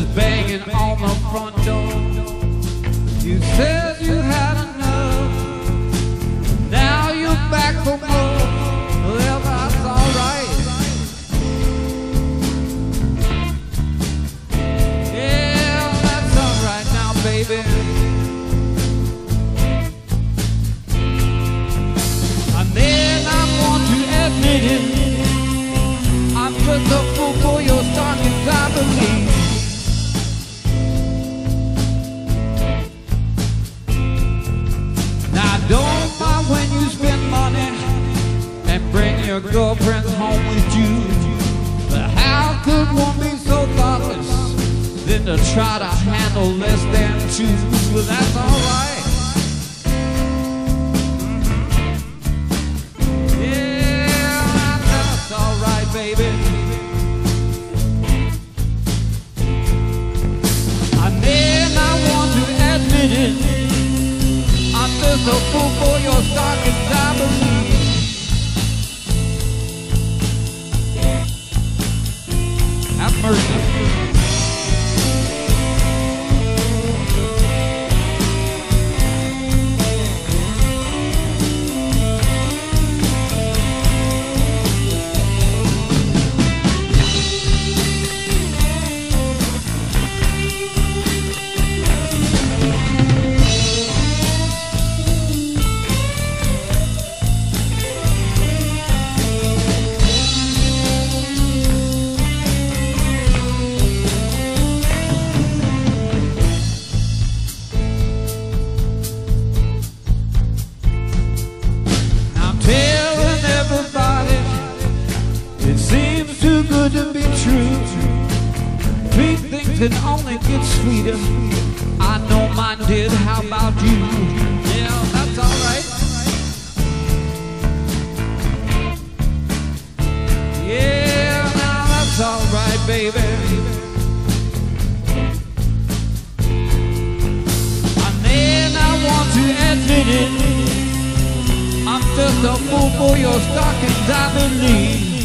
just banging on the front door. You said you had enough. Now you're back for more. Your girlfriends home with you. But how could one be so thoughtless than to try to handle less than two? Well, that's alright. Yeah, that's alright, baby. And then I want to admit it. I'm just a fool for your stockings, can only get sweeter. I know mine did. How about you? Yeah, that's alright. Yeah, now that's alright, baby. And then I want to admit it. I'm just a fool for your stockings, I believe.